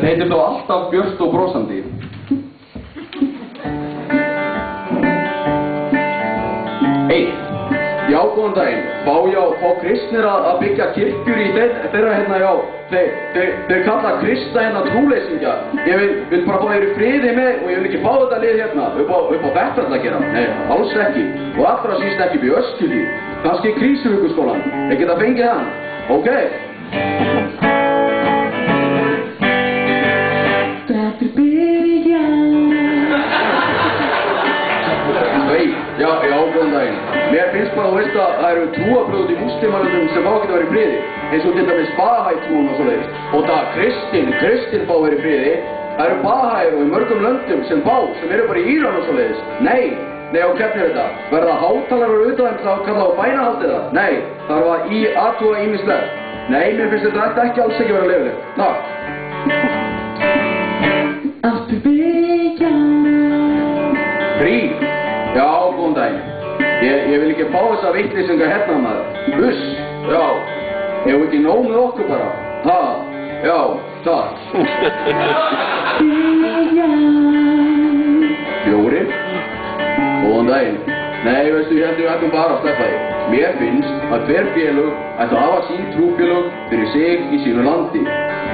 En heitir þú alltaf björst og brosandi? Eitt. Já, góðan daginn. Fá já, fá kristnir að að byggja kirkjur í þeir, þeirra hérna, já. Þeir, þeir, þeir kalla kristna hérna trúleysingja. Ég vil, vil bara fá þér í friði með og ég vil ekki fá þetta lið hérna upp á, upp á Bettrall að gera. Nei, alls ekki. Og allra síst ekki við Öskilí. Kanski Krísuvíkuskólan. Þeir geta fengið hann. Ok. Já, já, góðan daginn. Mér finnst bara, þú veist að það eru trúabröð í múslimaröndum sem fá ekki að vera í friði. Eins og til dæmis Bahæ-trúun og svoleiðis. Og það kristin, kristin fá að vera í friði. Það eru Bahæir og í mörgum löndum sem fá, sem eru bara í Íran og svoleiðis. Nei, nei, og hvernig er þetta? Verða hátalarar utan þá kalla á bænahaldið það? Nei, það var í aðtúa ímislegt. Nei, mér finnst þetta ekki alls ekki vera leifilegt. Ég, ég vil ekki fá þessa vittlisinga hérna maður. Uss, já. Hefur ekki nóg með okkur bara. Ha, já. Byrjan Fjóri? Góðan daginn. Nei, veistu, ég heldur ættum bara að sleppa því. Mér finnst að hver félög ættu að hafa sín trúfélög fyrir sig í sínu landi.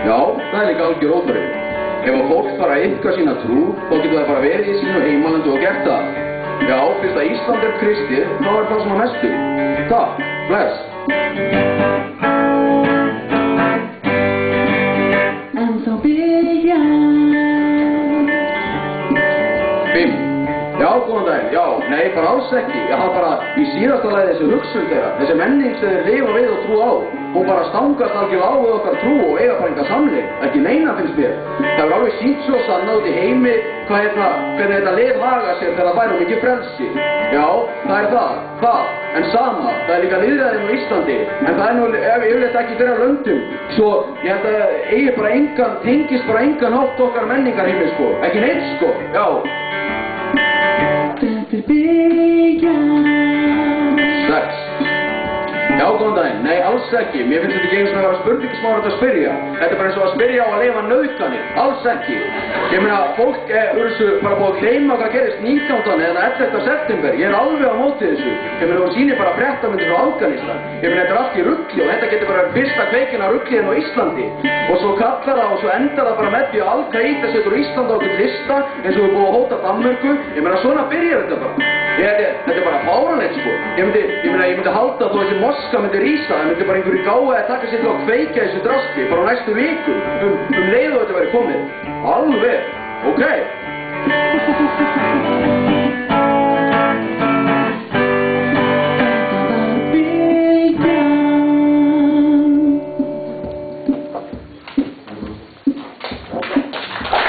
Já, það er líka algjör óþarfið. Ef að fólk fara að ykka sína trú, þá getur það bara verið í sínu heimalandu og gert það. Já, fyrst að Ísland er kristið, þá er það svona mestu. Takk, bless. En þá byrjan Fimm. Já, nei, bara alls ekki. Ég hafa bara í síðasta lagi þessi hugsun þeirra, þessi menning sem þeir lifa við og trú á. Hún bara stangast algjörlega á við okkar trú og eiga bara enga samleik. Ekki neina finnst mér. Það er alveg sínt svo sann út í heimi hvað hérna, hvernig þetta lið haga sér þegar það væri mikið frelsi. Já, það er það. Það. En sama, það er líka liðræðin á Íslandi. En það er nú yfirleitt ekki þeirra löndum. Svo ég held að eigi bara engan, tengist bara engan hátt okkar menningar heimi sko. Ekki neitt sko. Já. Sex. Já, góðan daginn. Nei, alls ekki. Mér finnst þetta ekki eins og að vera spurningismáður að spyrja. Þetta er bara eins og að spyrja á að leifa nauðganir. Alls ekki. Ég meina, fólk er ursu bara búið að gleyma hvað gerist 19. eða 11. september. Ég er alveg á móti þessu. Ég meina, þú sýnir bara fréttamyndir frá Afganistan. Ég meina, þetta er allt í ruggli og þetta getur bara fyrsta kveikin á ruggliðin á Íslandi. Og svo kallar það og svo endar það bara með því að Al-Qaida setur Ísland á okkur lista eins og við búið að hóta Danmörku. Ég meina, svona byrjar þetta bara. Ég, þetta er bara fáranleitt sko. Ég myndi, ég myndi, ég myndi halda þó að þessi moska myndi rýsa, það myndi bara einhverju gáða að taka sér til að kveika þessu drasti bara á næstu viku um, um leiðu að þetta væri komið. Alveg, ok.